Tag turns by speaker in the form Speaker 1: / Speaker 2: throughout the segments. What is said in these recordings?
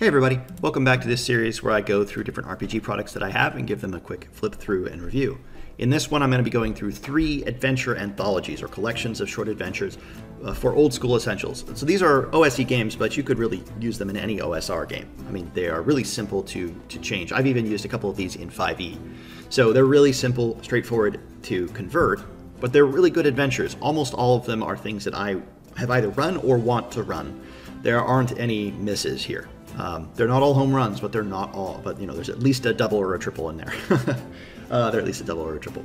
Speaker 1: Hey everybody, welcome back to this series where I go through different RPG products that I have and give them a quick flip through and review. In this one, I'm going to be going through three adventure anthologies or collections of short adventures uh, for old school essentials. So these are OSE games, but you could really use them in any OSR game. I mean, they are really simple to, to change. I've even used a couple of these in 5e. So they're really simple, straightforward to convert, but they're really good adventures. Almost all of them are things that I have either run or want to run. There aren't any misses here. Um, they're not all home runs, but they're not all. But you know, there's at least a double or a triple in there. uh, they're at least a double or a triple.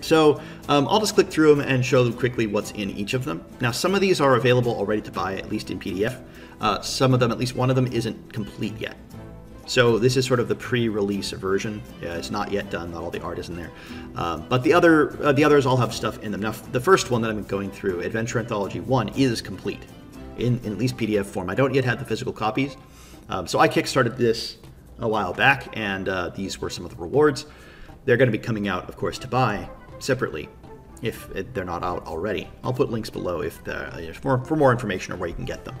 Speaker 1: So um, I'll just click through them and show them quickly what's in each of them. Now, some of these are available already to buy, at least in PDF. Uh, some of them, at least one of them, isn't complete yet. So this is sort of the pre-release version. Yeah, it's not yet done. Not all the art is in there, um, but the other uh, the others all have stuff in them. Now, the first one that I'm going through, Adventure Anthology One, is complete in, in at least PDF form. I don't yet have the physical copies. Um, so I kickstarted this a while back, and uh, these were some of the rewards. They're going to be coming out, of course, to buy separately if they're not out already. I'll put links below if for, for more information or where you can get them.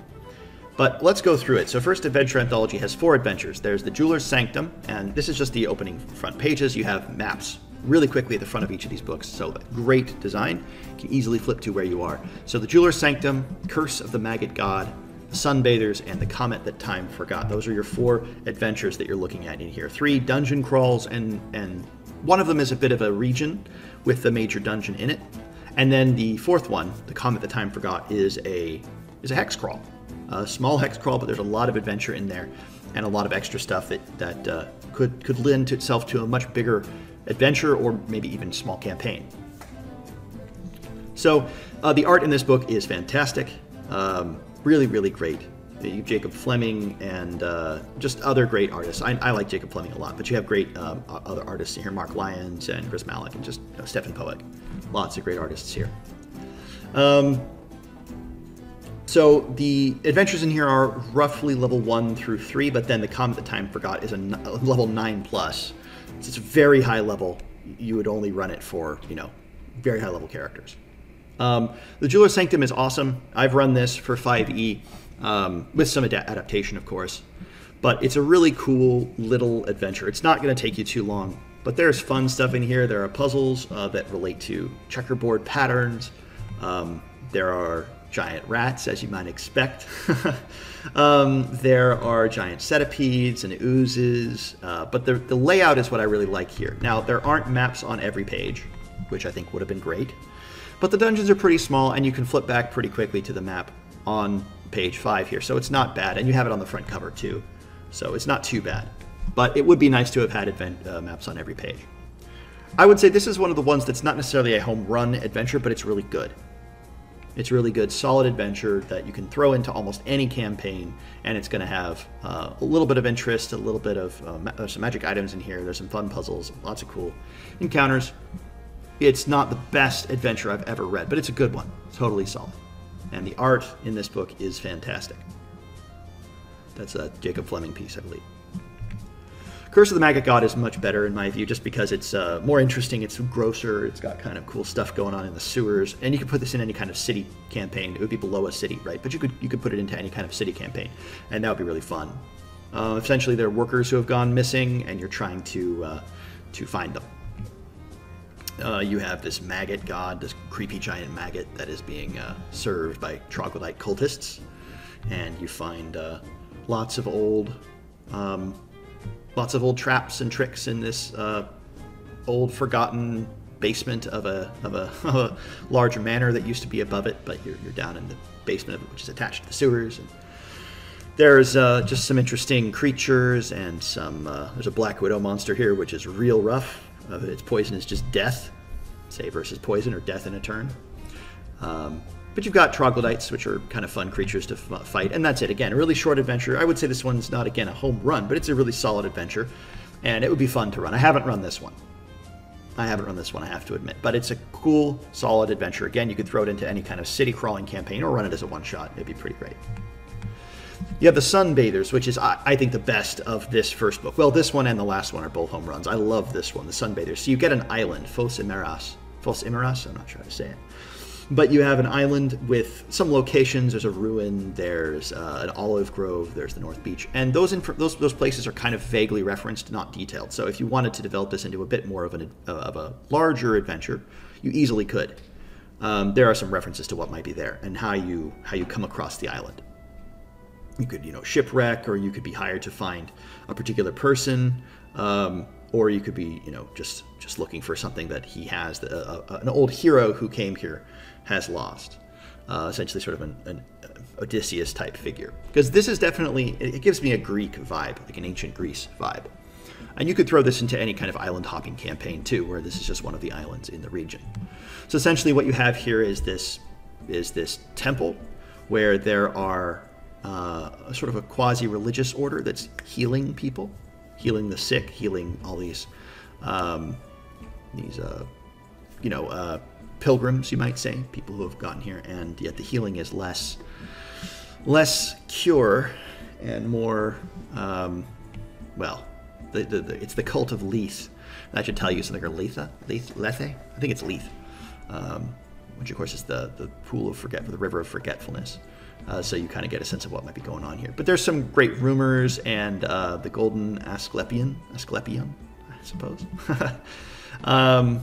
Speaker 1: But let's go through it. So first Adventure Anthology has four adventures. There's the Jeweler's Sanctum, and this is just the opening front pages. You have maps really quickly at the front of each of these books. So great design. You can easily flip to where you are. So the Jeweler's Sanctum, Curse of the Maggot God, Sunbathers, and the Comet That Time Forgot. Those are your four adventures that you're looking at in here. Three dungeon crawls, and and one of them is a bit of a region with the major dungeon in it. And then the fourth one, the Comet That Time Forgot, is a is a hex crawl, a small hex crawl, but there's a lot of adventure in there, and a lot of extra stuff that that uh, could could lend itself to a much bigger adventure or maybe even small campaign. So uh, the art in this book is fantastic, um, really, really great. You have Jacob Fleming and uh, just other great artists. I, I, like Jacob Fleming a lot, but you have great um, other artists here: Mark Lyons and Chris Malik, and just you know, Stefan Poag. Lots of great artists here. Um, so the adventures in here are roughly level one through three, but then the Comet That Time Forgot is a level nine plus. It's very high level. You would only run it for, you know, very high level characters. Um, the Jeweler Sanctum is awesome. I've run this for 5e um, with some ad- adaptation, of course. But it's a really cool little adventure. It's not going to take you too long, but there's fun stuff in here. There are puzzles uh, that relate to checkerboard patterns. Um, there are giant rats, as you might expect. um, there are giant centipedes and oozes, uh, but the, the layout is what I really like here. Now, there aren't maps on every page, which I think would have been great, but the dungeons are pretty small, and you can flip back pretty quickly to the map on page 5 here, so it's not bad, and you have it on the front cover too, so it's not too bad. But it would be nice to have had event uh, maps on every page. I would say this is one of the ones that's not necessarily a home run adventure, but it's really good. It's really good, solid adventure that you can throw into almost any campaign, and it's going to have uh, a little bit of interest, a little bit of uh, ma- some magic items in here. There's some fun puzzles, lots of cool encounters. It's not the best adventure I've ever read, but it's a good one, totally solid. And the art in this book is fantastic. That's a Jacob Fleming piece, I believe. Curse of the Maggot God is much better in my view, just because it's uh, more interesting. It's grosser. It's got kind of cool stuff going on in the sewers, and you could put this in any kind of city campaign. It would be below a city, right? But you could you could put it into any kind of city campaign, and that would be really fun. Uh, essentially, there are workers who have gone missing, and you're trying to uh, to find them. Uh, you have this maggot god, this creepy giant maggot that is being uh, served by troglodyte cultists, and you find uh, lots of old um, lots of old traps and tricks in this uh, old forgotten basement of a, of a, larger manor that used to be above it, but you're, you're down in the basement of it, which is attached to the sewers. And there's uh, just some interesting creatures and some. Uh, there's a black widow monster here, which is real rough. Uh, its poison is just death, say versus poison or death in a turn. Um, but you've got troglodytes, which are kind of fun creatures to f- uh, fight, and that's it. Again, a really short adventure. I would say this one's not, again, a home run, but it's a really solid adventure, and it would be fun to run. I haven't run this one. I haven't run this one, I have to admit, but it's a cool, solid adventure. Again, you could throw it into any kind of city crawling campaign or run it as a one shot. It'd be pretty great. You have the Sunbathers, which is, I, I, think, the best of this first book. Well, this one and the last one are both home runs. I love this one, the Sunbathers. So you get an island, Fos Imeras. Fos Imeras? I'm not sure how to say it But you have an island with some locations. There's a ruin. There's uh, an olive grove. There's the North Beach, and those those those places are kind of vaguely referenced, not detailed. So if you wanted to develop this into a bit more of an uh, of a larger adventure, you easily could. Um, there are some references to what might be there and how you how you come across the island. You could you know shipwreck, or you could be hired to find a particular person. Um, or you could be you know just just looking for something that he has uh, uh, an old hero who came here has lost. Uh, essentially, sort of an, an Odysseus type figure. Because this is definitely, it gives me a Greek vibe, like an ancient Greece vibe. And you could throw this into any kind of island hopping campaign too, where this is just one of the islands in the region. So essentially, what you have here is this is this temple where there are uh, a sort of a quasi-religious order that's healing people, healing the sick, healing all these um, these uh, you know uh, pilgrims, you might say, people who have gotten here, and yet the healing is less less cure and more um, well, the, the, the, it's the cult of Lethe. That should tell you something, or Lethe, Lethe, Lethe? I think it's Lethe, um, which of course is the, the pool of forget, the river of forgetfulness. Uh, so you kind of get a sense of what might be going on here. But there's some great rumors, and uh, the golden Asclepion, Asclepion, I suppose. um,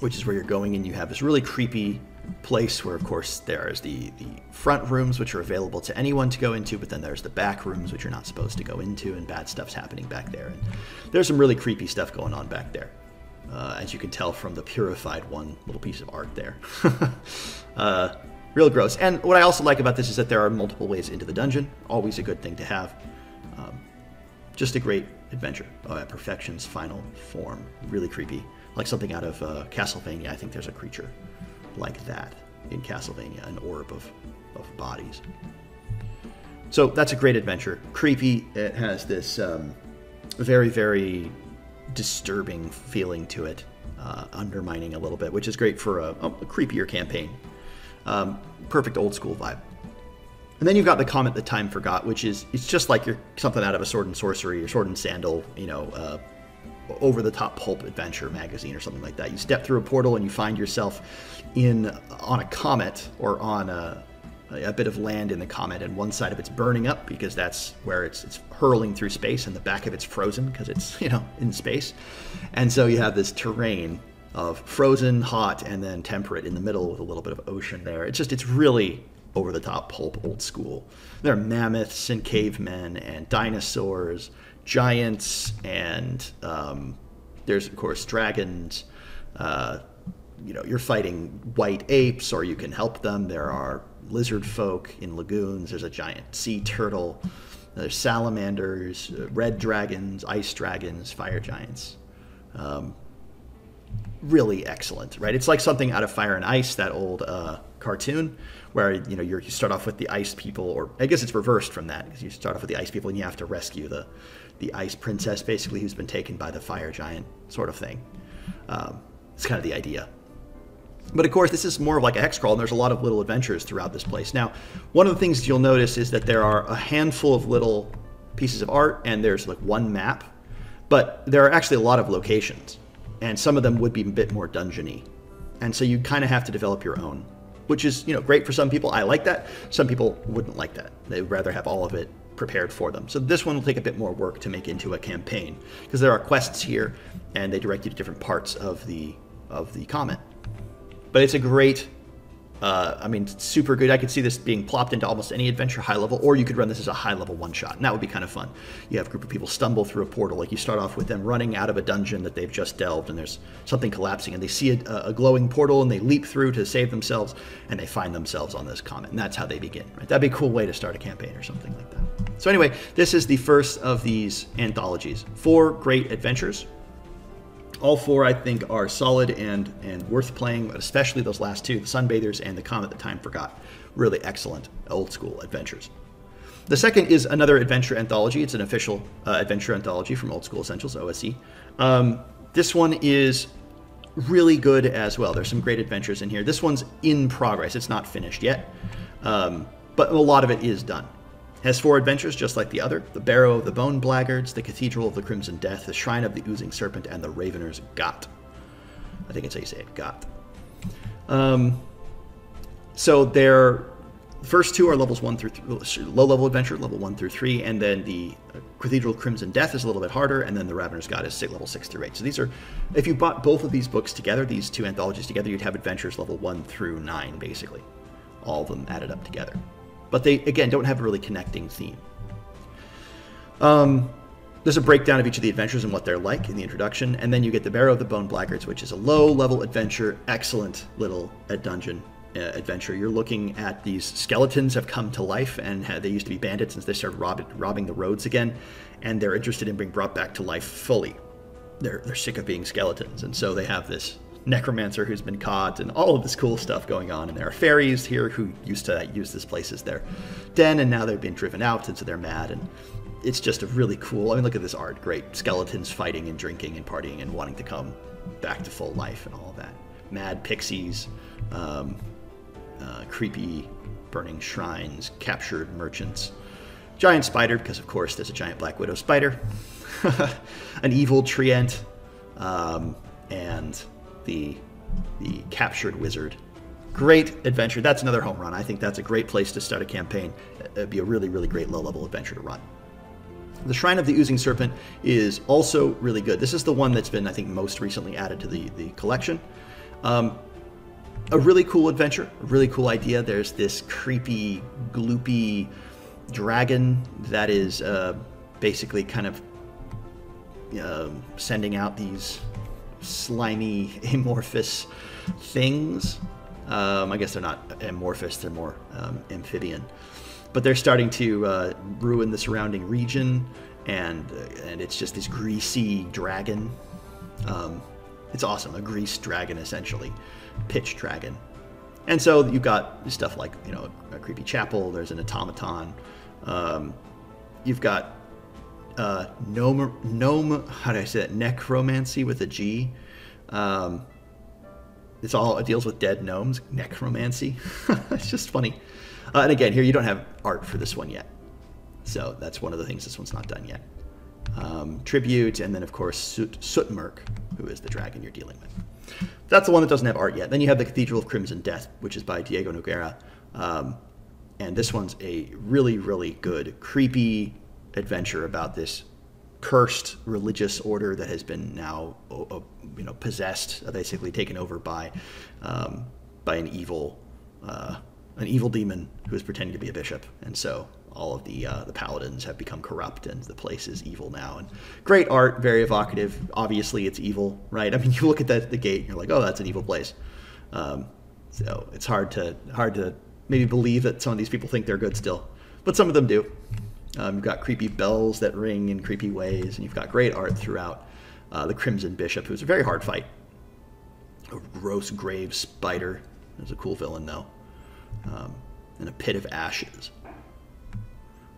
Speaker 1: which is where you're going, and you have this really creepy place where, of course, there's the, the front rooms, which are available to anyone to go into, but then there's the back rooms, which you're not supposed to go into, and bad stuff's happening back there. And there's some really creepy stuff going on back there, uh, as you can tell from the purified one little piece of art there. uh, real gross. And what I also like about this is that there are multiple ways into the dungeon, always a good thing to have. Um, just a great adventure oh, perfection's final form. Really creepy like something out of uh, Castlevania. I think there's a creature like that in Castlevania, an orb of, of bodies. So that's a great adventure. Creepy. It has this um, very, very disturbing feeling to it, uh, undermining a little bit, which is great for a, a creepier campaign. Um, perfect old school vibe. And then you've got the Comet that Time Forgot, which is it's just like you're something out of a Sword and Sorcery or Sword and Sandal, you know, uh, over the top pulp adventure magazine or something like that. You step through a portal and you find yourself in on a comet or on a, a bit of land in the comet, and one side of it's burning up because that's where it's it's hurling through space, and the back of it's frozen because it's you know in space, and so you have this terrain of frozen, hot, and then temperate in the middle with a little bit of ocean there. It's just it's really over the top pulp old school. There are mammoths and cavemen and dinosaurs giants, and um, there's of course dragons. Uh, you know, you're fighting white apes, or you can help them. There are lizard folk in lagoons. There's a giant sea turtle. There's salamanders, uh, red dragons, ice dragons, fire giants. Um, really excellent, right? It's like something out of Fire and Ice, that old uh, cartoon, where you know you start off with the ice people, or I guess it's reversed from that because you start off with the ice people and you have to rescue the the ice princess, basically, who's been taken by the fire giant, sort of thing. Um, it's kind of the idea. But of course, this is more of like a hex crawl, and there's a lot of little adventures throughout this place. Now, one of the things you'll notice is that there are a handful of little pieces of art, and there's like one map, but there are actually a lot of locations, and some of them would be a bit more dungeony, and so you kind of have to develop your own, which is you know great for some people. I like that. Some people wouldn't like that. They'd rather have all of it prepared for them. So this one will take a bit more work to make into a campaign because there are quests here and they direct you to different parts of the of the comet. But it's a great uh, I mean, super good. I could see this being plopped into almost any adventure high level, or you could run this as a high level one shot, and that would be kind of fun. You have a group of people stumble through a portal, like you start off with them running out of a dungeon that they've just delved, and there's something collapsing, and they see a, a glowing portal, and they leap through to save themselves, and they find themselves on this comet, and that's how they begin. Right? That'd be a cool way to start a campaign or something like that. So anyway, this is the first of these anthologies. Four great adventures all four, I think, are solid and, and worth playing, especially those last two, the Sunbathers and the Comet that Time Forgot. Really excellent old school adventures. The second is another adventure anthology. It's an official uh, adventure anthology from Old School Essentials, OSE. Um, this one is really good as well. There's some great adventures in here. This one's in progress. It's not finished yet, um, but a lot of it is done. Has four adventures just like the other the Barrow of the Bone Blackguards, the Cathedral of the Crimson Death, the Shrine of the Oozing Serpent, and the Ravener's Ghat. I think it's how you say it, Got. Um, so they're first two are levels one through th- low level adventure, level one through three, and then the Cathedral Crimson Death is a little bit harder, and then the Ravener's God is six, level six through eight. So these are, if you bought both of these books together, these two anthologies together, you'd have adventures level one through nine, basically, all of them added up together. But they again don't have a really connecting theme. Um, there's a breakdown of each of the adventures and what they're like in the introduction, and then you get the Barrow of the Bone Blackguards, which is a low-level adventure, excellent little uh, dungeon uh, adventure. You're looking at these skeletons have come to life, and they used to be bandits since they started robbing, robbing the roads again, and they're interested in being brought back to life fully. They're they're sick of being skeletons, and so they have this necromancer who's been caught, and all of this cool stuff going on. And there are fairies here who used to use this place as their den, and now they've been driven out, and so they're mad. And it's just a really cool. I mean, look at this art. Great skeletons fighting and drinking and partying and wanting to come back to full life and all that. Mad pixies, um, uh, creepy burning shrines, captured merchants, giant spider because of course there's a giant black widow spider, an evil treant, um, and the the captured wizard. Great adventure. That's another home run. I think that's a great place to start a campaign. It'd be a really, really great low level adventure to run. The Shrine of the Oozing Serpent is also really good. This is the one that's been, I think, most recently added to the, the collection. Um, a really cool adventure, a really cool idea. There's this creepy, gloopy dragon that is uh, basically kind of uh, sending out these slimy, amorphous things. Um, I guess they're not amorphous, they're more um, amphibian but they're starting to uh, ruin the surrounding region, and uh, and it's just this greasy dragon. Um, it's awesome, a grease dragon essentially, pitch dragon. And so you've got stuff like you know a, creepy chapel. There's an automaton. Um, you've got uh, gnome gnome. How do I say that? Necromancy with a G. Um, it's all it deals with dead gnomes. Necromancy. it's just funny. Uh, and again, here you don't have art for this one yet. So that's one of the things this one's not done yet. Um, tribute, and then of course Sut- Sutmerk, who is the dragon you're dealing with. That's the one that doesn't have art yet. Then you have the Cathedral of Crimson Death, which is by Diego Noguera. Um, and this one's a really, really good, creepy adventure about this cursed religious order that has been now, uh, you know, possessed, basically taken over by, um, by an evil uh, an evil demon who is pretending to be a bishop, and so all of the uh, the paladins have become corrupt, and the place is evil now. And great art, very evocative. Obviously, it's evil, right? I mean, you look at the, the gate, and you're like, oh, that's an evil place. Um, so it's hard to hard to maybe believe that some of these people think they're good still, but some of them do. Um, you've got creepy bells that ring in creepy ways, and you've got great art throughout. Uh, the Crimson Bishop, who's a very hard fight. A gross grave spider. There's a cool villain though um, in a pit of ashes.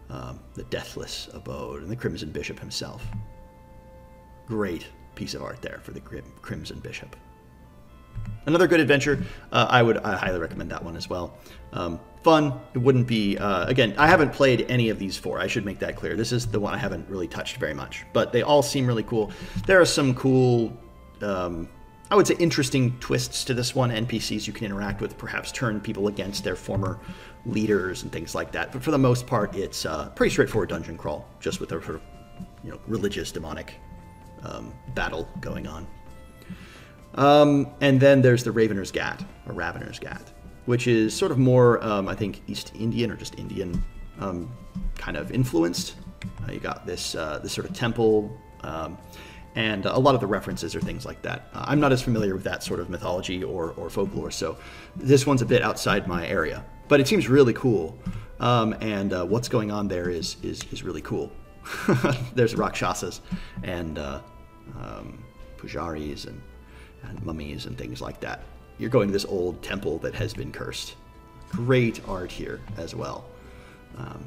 Speaker 1: Um, the deathless abode, and the Crimson Bishop himself. Great piece of art there for the Crimson Bishop. Another good adventure. Uh, I would I highly recommend that one as well. Um, fun. It wouldn't be uh, again. I haven't played any of these four. I should make that clear. This is the one I haven't really touched very much, but they all seem really cool. There are some cool um, I would say, interesting twists to this one. NPCs you can interact with, perhaps turn people against their former leaders and things like that. But for the most part, it's a pretty straightforward dungeon crawl, just with a sort of you know religious demonic um, battle going on. Um, and then there's the Ravener's Ghat, or Ravener's Ghat, which is sort of more, um, I think, East Indian or just Indian um, kind of influenced. Uh, you got this uh, this sort of temple um, and a lot of the references are things like that. Uh, I'm not as familiar with that sort of mythology or, or folklore, so this one's a bit outside my area. But it seems really cool, um, and uh, what's going on there is is, is really cool. There's rakshasas and uh, um, pujaris and, and mummies and things like that. You're going to this old temple that has been cursed. Great art here as well. Um,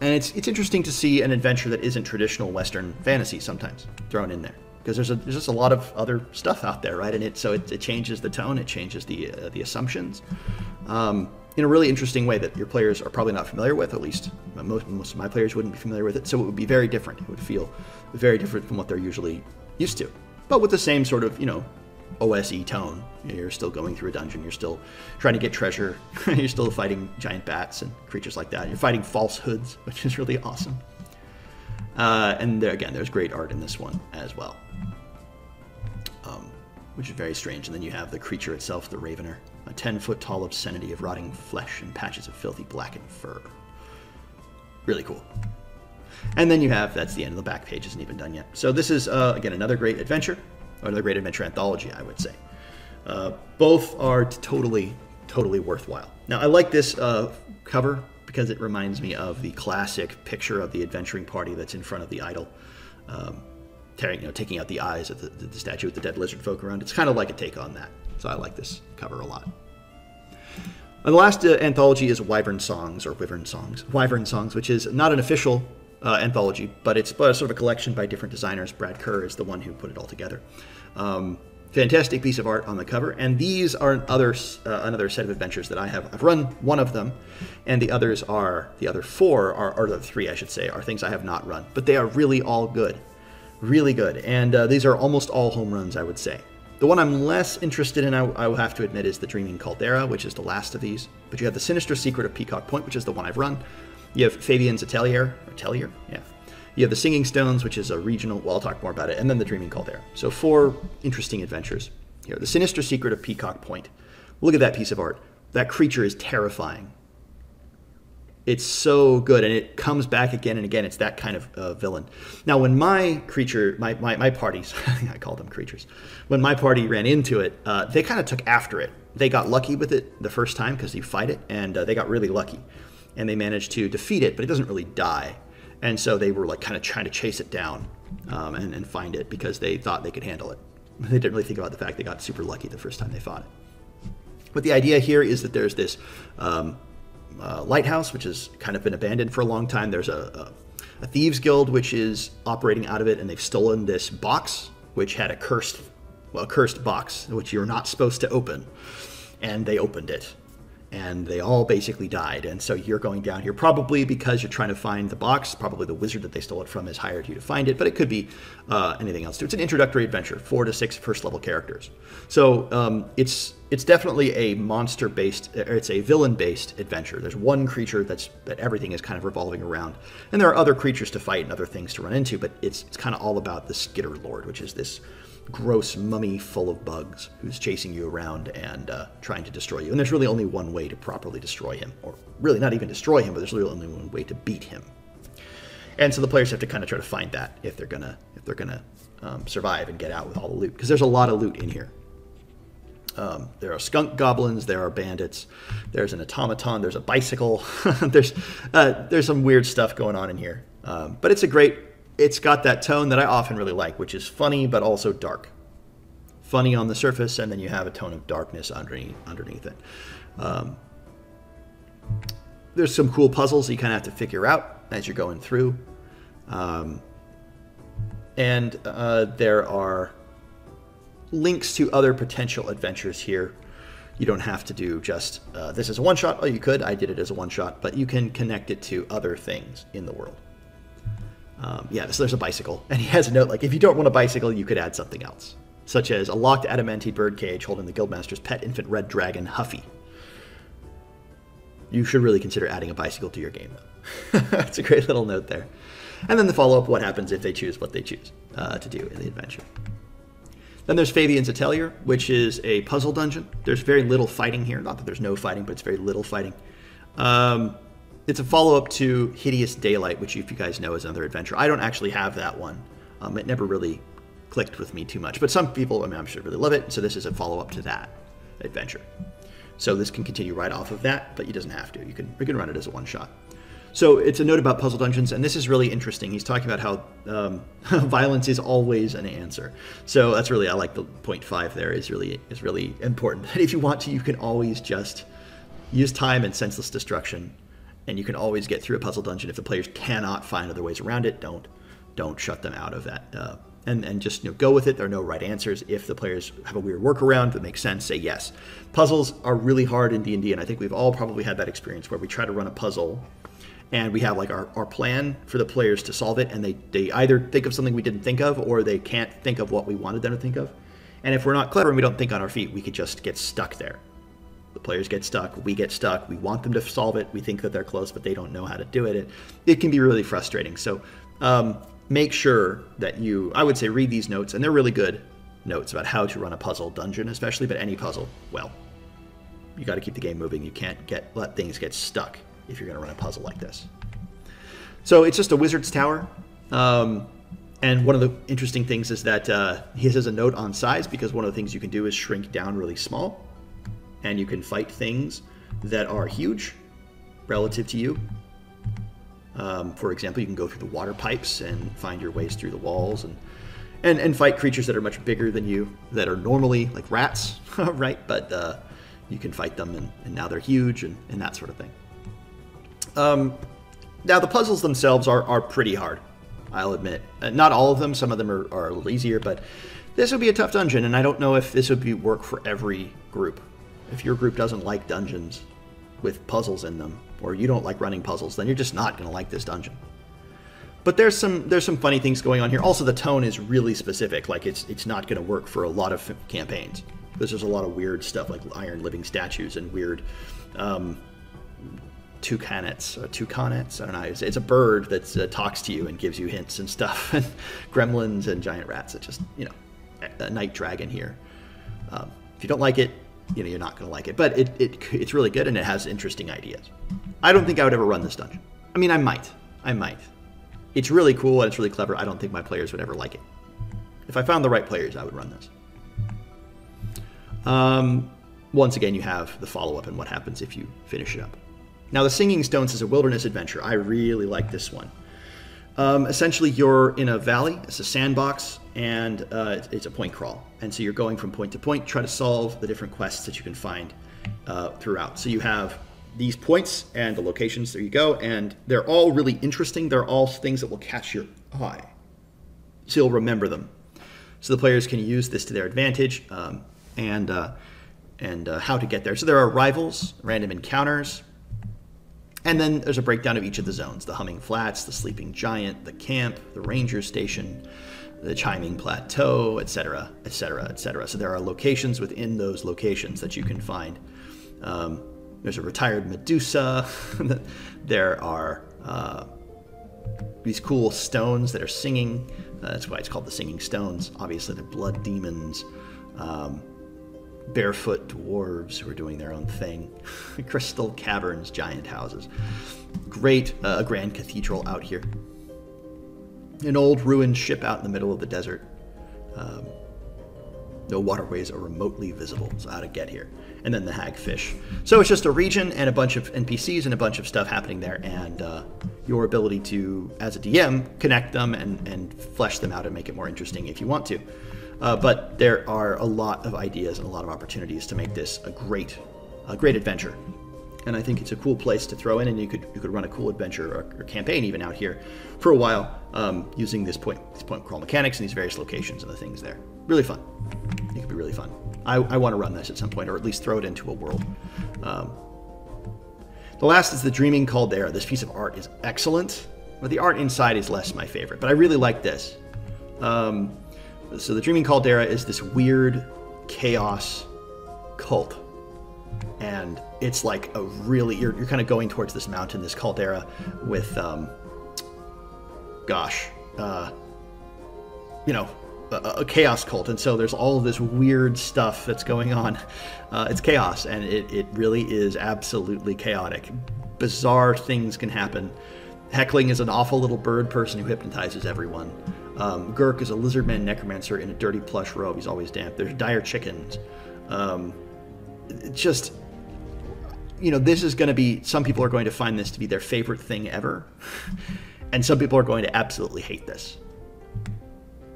Speaker 1: and it's it's interesting to see an adventure that isn't traditional Western fantasy sometimes thrown in there because there's a, there's just a lot of other stuff out there, right? And it so it, it changes the tone, it changes the uh, the assumptions um, in a really interesting way that your players are probably not familiar with. At least most most of my players wouldn't be familiar with it, so it would be very different. It would feel very different from what they're usually used to, but with the same sort of you know OSE tone. You're still going through a dungeon. You're still trying to get treasure. you're still fighting giant bats and creatures like that. You're fighting falsehoods, which is really awesome. Uh, and there, again, there's great art in this one as well, um, which is very strange. And then you have the creature itself, the Ravener, a 10 foot tall obscenity of rotting flesh and patches of filthy blackened fur. Really cool. And then you have, that's the end of the back page, isn't even done yet. So this is, uh, again, another great adventure, or another great adventure anthology, I would say. Uh, both are totally, totally worthwhile. Now, I like this uh, cover because it reminds me of the classic picture of the adventuring party that's in front of the idol, um, tearing, you know, taking out the eyes of the, the, statue with the dead lizard folk around. It's kind of like a take on that. So I like this cover a lot. And the last uh, anthology is Wyvern Songs, or Wyvern Songs. Wyvern Songs, which is not an official uh, anthology, but it's sort of a collection by different designers. Brad Kerr is the one who put it all together. Um, fantastic piece of art on the cover, and these are other, uh, another set of adventures that I have. I've run one of them, and the others are the other four are, or the three I should say, are things I have not run, but they are really all good, really good, and uh, these are almost all home runs, I would say. The one I'm less interested in, I, I, will have to admit, is the Dreaming Caldera, which is the last of these. But you have the Sinister Secret of Peacock Point, which is the one I've run. You have Fabian's Atelier, Atelier, yeah. You have the Singing Stones, which is a regional. Well, I'll talk more about it, and then the Dreaming Caldera. So four interesting adventures here. The Sinister Secret of Peacock Point. Look at that piece of art. That creature is terrifying. It's so good, and it comes back again and again. It's that kind of uh, villain. Now, when my creature, my, my, my parties, I call them creatures, when my party ran into it, uh, they kind of took after it. They got lucky with it the first time because you fight it, and uh, they got really lucky and they managed to defeat it, but it doesn't really die. And so they were like kind of trying to chase it down um, and, and, find it because they thought they could handle it. They didn't really think about the fact they got super lucky the first time they fought it. But the idea here is that there's this um, uh, lighthouse, which has kind of been abandoned for a long time. There's a, a, a thieves guild which is operating out of it, and they've stolen this box, which had a cursed, well, a cursed box, which you're not supposed to open. And they opened it and they all basically died. And so you're going down here probably because you're trying to find the box. Probably the wizard that they stole it from has hired you to find it, but it could be uh, anything else too. It's an introductory adventure, four to six first level characters. So um, it's it's definitely a monster based, it's a villain based adventure. There's one creature that's that everything is kind of revolving around, and there are other creatures to fight and other things to run into. But it's it's kind of all about the Skitter Lord, which is this gross mummy full of bugs who's chasing you around and uh, trying to destroy you. And there's really only one way to properly destroy him, or really not even destroy him, but there's really only one way to beat him. And so the players have to kind of try to find that if they're gonna if they're gonna um, survive and get out with all the loot, because there's a lot of loot in here. Um, there are skunk goblins, there are bandits, there's an automaton, there's a bicycle, there's uh, there's some weird stuff going on in here. Um, but it's a great it's got that tone that I often really like, which is funny but also dark. Funny on the surface, and then you have a tone of darkness underneath underneath it. Um, there's some cool puzzles you kind of have to figure out as you're going through, um, and uh, there are links to other potential adventures here. You don't have to do just uh, this is a one shot. Oh, you could. I did it as a one shot, but you can connect it to other things in the world. Um, yeah, so there's a bicycle. And he has a note like, if you don't want a bicycle, you could add something else, such as a locked adamantine bird cage holding the Guildmaster's pet infant red dragon, Huffy. You should really consider adding a bicycle to your game, though. That's a great little note there. And then the follow up what happens if they choose what they choose uh, to do in the adventure. Then there's Fabian's Atelier, which is a puzzle dungeon. There's very little fighting here. Not that there's no fighting, but it's very little fighting. Um, it's a follow up to Hideous Daylight, which if you guys know is another adventure. I don't actually have that one. Um, it never really clicked with me too much, but some people, I mean, I'm sure, really love it. So this is a follow up to that adventure. So this can continue right off of that, but you doesn't have to. You can you can run it as a one shot. So it's a note about puzzle dungeons, and this is really interesting. He's talking about how um, violence is always an answer. So that's really I like the point five there is really is really important. If you want to, you can always just use time and senseless destruction and you can always get through a puzzle dungeon if the players cannot find other ways around it. Don't don't shut them out of that. Uh, and, and just you know, go with it. There are no right answers. If the players have a weird workaround that makes sense, say yes. Puzzles are really hard in D&D, and I think we've all probably had that experience where we try to run a puzzle and we have like our, our plan for the players to solve it, and they, they either think of something we didn't think of or they can't think of what we wanted them to think of. And if we're not clever and we don't think on our feet, we could just get stuck there. The players get stuck, we get stuck, we want them to solve it, we think that they're close, but they don't know how to do it. It, it can be really frustrating. So um, make sure that you, I would say, read these notes, and they're really good notes about how to run a puzzle dungeon, especially, but any puzzle. Well, you got to keep the game moving. You can't get let things get stuck if you're going to run a puzzle like this. So it's just a wizard's tower. Um, and one of the interesting things is that uh, he has a note on size because one of the things you can do is shrink down really small. And you can fight things that are huge relative to you. Um, for example, you can go through the water pipes and find your ways through the walls and, and, and fight creatures that are much bigger than you, that are normally like rats, right? But uh, you can fight them and, and now they're huge and, and that sort of thing. Um, now, the puzzles themselves are, are pretty hard, I'll admit. Uh, not all of them, some of them are, are a little easier, but this would be a tough dungeon, and I don't know if this would be work for every group. If your group doesn't like dungeons with puzzles in them, or you don't like running puzzles, then you're just not going to like this dungeon. But there's some there's some funny things going on here. Also, the tone is really specific. Like it's it's not going to work for a lot of campaigns because there's a lot of weird stuff like iron living statues and weird um, toucanets or toucanets. I don't know. It's, it's a bird that uh, talks to you and gives you hints and stuff. and gremlins and giant rats. It's just you know a night dragon here. Um, if you don't like it, you know you're not going to like it. But it, it it's really good and it has interesting ideas. I don't think I would ever run this dungeon. I mean, I might. I might. It's really cool and it's really clever. I don't think my players would ever like it. If I found the right players, I would run this. Um, once again, you have the follow up and what happens if you finish it up. Now, the Singing Stones is a wilderness adventure. I really like this one. Um, essentially, you're in a valley, it's a sandbox, and uh, it's a point crawl. And so you're going from point to point, try to solve the different quests that you can find uh, throughout. So you have these points and the locations, there you go, and they're all really interesting. They're all things that will catch your eye. So you'll remember them. So the players can use this to their advantage um, and, uh, and uh, how to get there. So there are rivals, random encounters, and then there's a breakdown of each of the zones the Humming Flats, the Sleeping Giant, the camp, the Ranger Station, the Chiming Plateau, etc., etc., etc. So there are locations within those locations that you can find. Um, there's a retired Medusa. there are uh, these cool stones that are singing. Uh, that's why it's called the Singing Stones. Obviously, they're blood demons. Um, barefoot dwarves who are doing their own thing, crystal caverns, giant houses. Great, uh, grand cathedral out here. An old ruined ship out in the middle of the desert. Um, no waterways are remotely visible, so how to get here. And then the hagfish. So it's just a region and a bunch of NPCs and a bunch of stuff happening there, and uh, your ability to, as a DM, connect them and, and flesh them out and make it more interesting if you want to. Uh, but there are a lot of ideas and a lot of opportunities to make this a great, a great adventure. And I think it's a cool place to throw in, and you could you could run a cool adventure or, or campaign even out here for a while um, using this point this point crawl mechanics and these various locations and the things there. Really fun. It could be really fun. I, I want to run this at some point, or at least throw it into a world. Um, the last is the Dreaming Caldera. This piece of art is excellent, but the art inside is less my favorite. But I really like this. Um, so the Dreaming Caldera is this weird chaos cult. And it's like a really, you're, you're kind of going towards this mountain, this caldera, with, um, gosh, uh, you know, a, a, chaos cult. And so there's all this weird stuff that's going on. Uh, it's chaos, and it, it really is absolutely chaotic. Bizarre things can happen. Heckling is an awful little bird person who hypnotizes everyone. Um, Gurk is a lizardman necromancer in a dirty plush robe. He's always damp. There's dire chickens. Um, just, you know, this is going to be, some people are going to find this to be their favorite thing ever. and some people are going to absolutely hate this.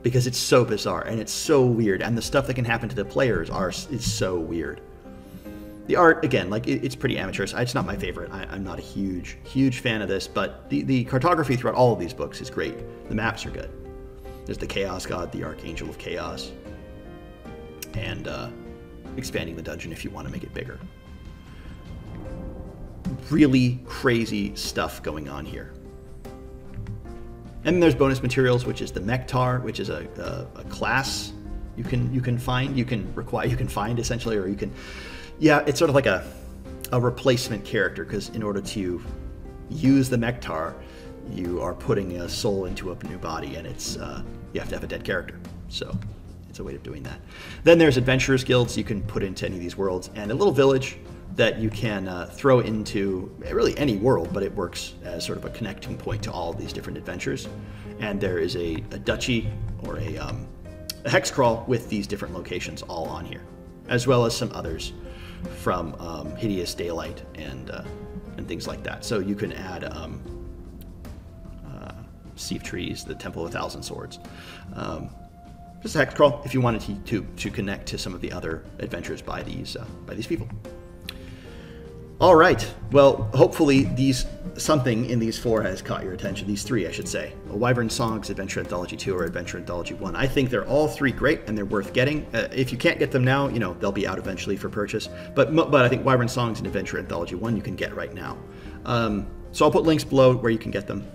Speaker 1: Because it's so bizarre and it's so weird. And the stuff that can happen to the players are is so weird. The art, again, like it, it's pretty amateurish. It's not my favorite. I, am not a huge, huge fan of this, but the, the cartography throughout all of these books is great. The maps are good. There's the Chaos God, the Archangel of Chaos, and uh, expanding the dungeon if you want to make it bigger. Really crazy stuff going on here. And then there's bonus materials, which is the Mektar, which is a, a, a class you can you can find you can require you can find essentially or you can yeah it's sort of like a a replacement character because in order to use the Mektar, you are putting a soul into a new body, and it's uh, you have to have a dead character. So it's a way of doing that. Then there's adventurers guilds you can put into any of these worlds, and a little village that you can uh, throw into really any world, but it works as sort of a connecting point to all these different adventures. And there is a, a duchy or a, um, a hex crawl with these different locations all on here, as well as some others from um, Hideous Daylight and uh, and things like that. So you can add um, uh, Sieve Trees, the Temple of a Thousand Swords. Um, just a hex crawl if you wanted to, to, to connect to some of the other adventures by these uh, by these people. All right. Well, hopefully these something in these four has caught your attention. These three, I should say. Wyvern Songs, Adventure Anthology 2, or Adventure Anthology 1. I think they're all three great and they're worth getting. Uh, if you can't get them now, you know, they'll be out eventually for purchase. But but I think Wyvern Songs and Adventure Anthology 1 you can get right now. Um, so I'll put links below where you can get them.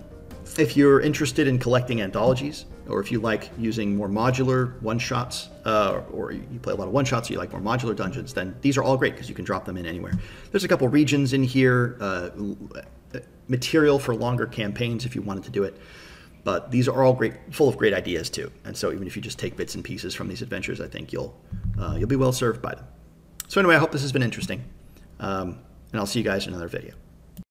Speaker 1: If you're interested in collecting anthologies, or if you like using more modular one shots, uh, or you play a lot of one shots, you like more modular dungeons, then these are all great because you can drop them in anywhere. There's a couple regions in here, uh, material for longer campaigns if you wanted to do it. But these are all great, full of great ideas too. And so even if you just take bits and pieces from these adventures, I think you'll uh, you'll be well served by them. So anyway, I hope this has been interesting, um, and I'll see you guys in another video.